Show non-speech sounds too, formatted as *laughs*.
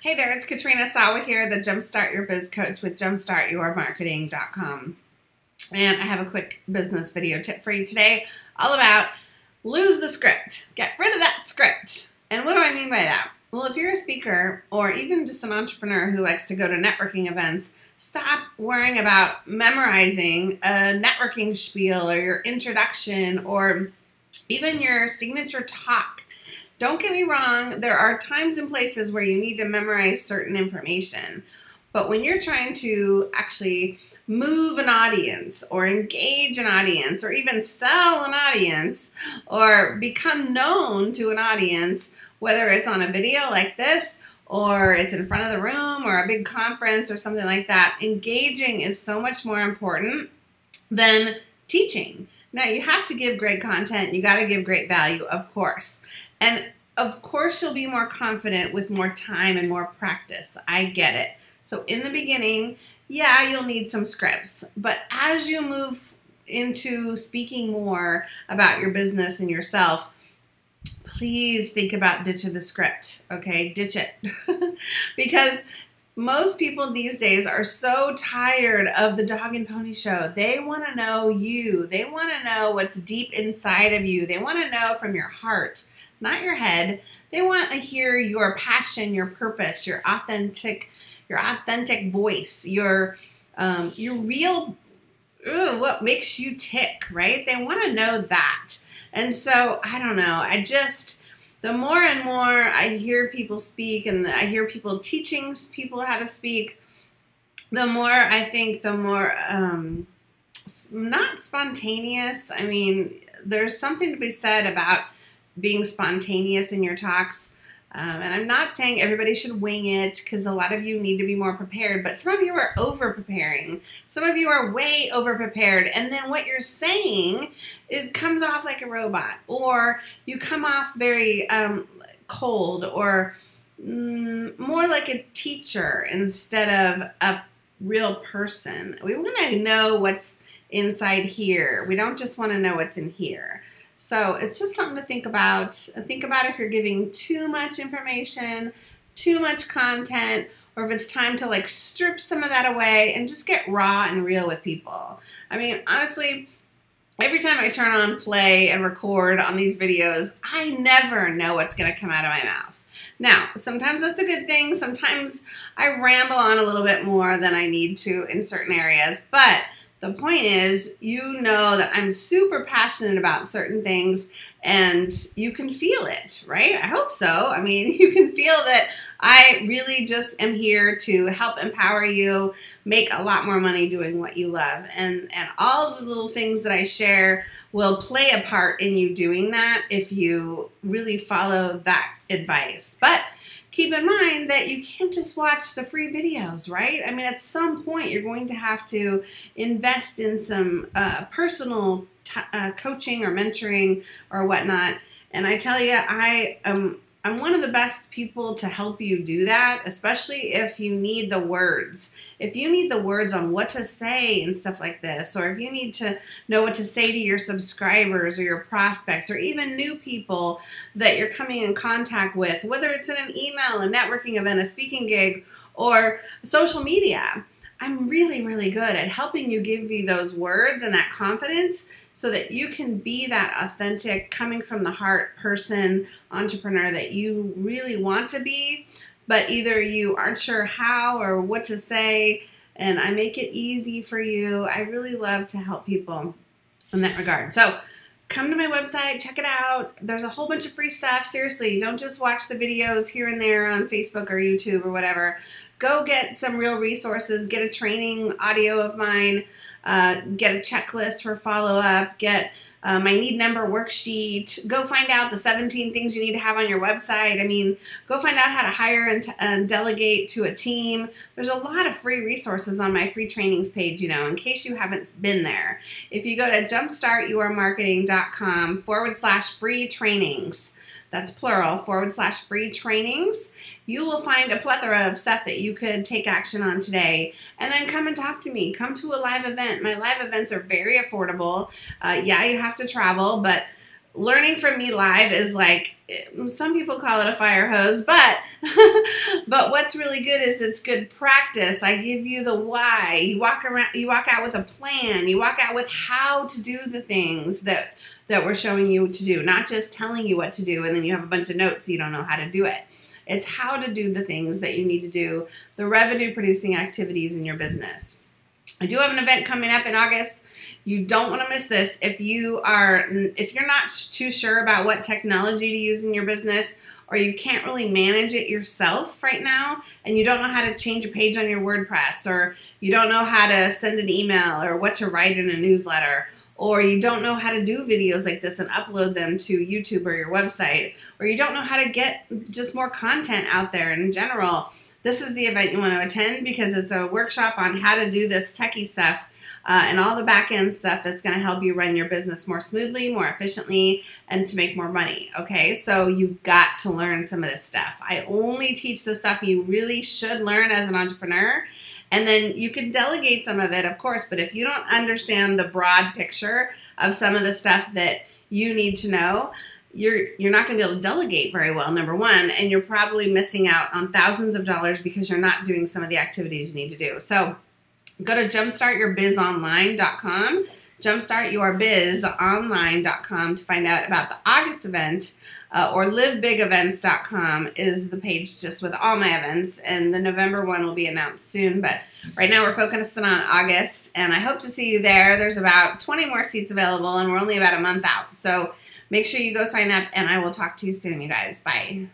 Hey there, it's Katrina Sawa here, the Jumpstart Your Biz Coach with jumpstartyourmarketing.com. And I have a quick business video tip for you today all about lose the script. Get rid of that script. And what do I mean by that? Well, if you're a speaker or even just an entrepreneur who likes to go to networking events, stop worrying about memorizing a networking spiel or your introduction or even your signature talk don't get me wrong, there are times and places where you need to memorize certain information. But when you're trying to actually move an audience or engage an audience or even sell an audience or become known to an audience, whether it's on a video like this or it's in front of the room or a big conference or something like that, engaging is so much more important than teaching. Now, you have to give great content, you got to give great value, of course. And of course, you'll be more confident with more time and more practice. I get it. So, in the beginning, yeah, you'll need some scripts. But as you move into speaking more about your business and yourself, please think about ditching the script, okay? Ditch it. *laughs* because most people these days are so tired of the dog and pony show. They want to know you. They want to know what's deep inside of you. They want to know from your heart not your head. They want to hear your passion, your purpose, your authentic, your authentic voice, your um, your real ooh, what makes you tick, right? They want to know that. And so I don't know. I just the more and more I hear people speak and I hear people teaching people how to speak, the more I think the more um, not spontaneous. I mean, there's something to be said about being spontaneous in your talks. Um, and I'm not saying everybody should wing it because a lot of you need to be more prepared, but some of you are over preparing. Some of you are way over prepared. And then what you're saying is comes off like a robot, or you come off very um, cold, or mm, more like a teacher instead of a real person. We want to know what's inside here. We don't just want to know what's in here. So it's just something to think about. Think about if you're giving too much information, too much content, or if it's time to like strip some of that away and just get raw and real with people. I mean, honestly, every time I turn on play and record on these videos, I never know what's going to come out of my mouth. Now, sometimes that's a good thing. Sometimes I ramble on a little bit more than I need to in certain areas, but the point is, you know that I'm super passionate about certain things and you can feel it, right? I hope so. I mean, *laughs* you can feel that I really just am here to help empower you, make a lot more money doing what you love. And, and all the little things that I share will play a part in you doing that if you really follow that advice. But keep in mind that you can't just watch the free videos, right? I mean, at some point, you're going to have to invest in some uh, personal uh, coaching or mentoring or whatnot. And I tell you, I am I'm one of the best people to help you do that, especially if you need the words. If you need the words on what to say and stuff like this, or if you need to know what to say to your subscribers or your prospects, or even new people that you're coming in contact with, whether it's in an email, a networking event, a speaking gig, or social media. I'm really, really good at helping you give you those words and that confidence so that you can be that authentic, coming from the heart person, entrepreneur that you really want to be, but either you aren't sure how or what to say. And I make it easy for you. I really love to help people in that regard. So, come to my website, check it out. There's a whole bunch of free stuff. Seriously, don't just watch the videos here and there on Facebook or YouTube or whatever. Go get some real resources, get a training audio of mine, uh, get a checklist for follow up, get uh, my need number worksheet. Go find out the 17 things you need to have on your website. I mean, go find out how to hire and, and, delegate to a team. There's a lot of free resources on my free trainings page, you know, in case you haven't been there. If you go to jumpstartyourmarketing.com forward slash free trainings, that's plural, forward slash free trainings, you will find a plethora of stuff that you could take action on today. And then come and talk to me. Come to a live event. My live events are very affordable. Uh, yeah, you have to travel, but learning from me live is like some people call it a fire hose, but *laughs* but what's really good is it's good practice. I give you the why. You walk around you walk out with a plan. You walk out with how to do the things that that we're showing you to do, not just telling you what to do and then you have a bunch of notes so you don't know how to do it. It's how to do the things that you need to do, the revenue producing activities in your business. I do have an event coming up in August you don't want to miss this. If you are if you're not too sure about what technology to use in your business or you can't really manage it yourself right now and you don't know how to change a page on your WordPress or you don't know how to send an email or what to write in a newsletter or you don't know how to do videos like this and upload them to YouTube or your website or you don't know how to get just more content out there in general, this is the event you want to attend because it's a workshop on how to do this techie stuff uh, and all the back end stuff that's going to help you run your business more smoothly, more efficiently, and to make more money. Okay, so you've got to learn some of this stuff. I only teach the stuff you really should learn as an entrepreneur. And then you can delegate some of it, of course, but if you don't understand the broad picture of some of the stuff that you need to know, you're you're not going to be able to delegate very well number one and you're probably missing out on thousands of dollars because you're not doing some of the activities you need to do so Go to jumpstartyourbizonline.com, jumpstartyourbizonline.com to find out about the August event. Uh, or livebigevents.com is the page just with all my events, and the November one will be announced soon. But right now we're focusing on August, and I hope to see you there. There's about 20 more seats available, and we're only about a month out. So make sure you go sign up, and I will talk to you soon, you guys. Bye.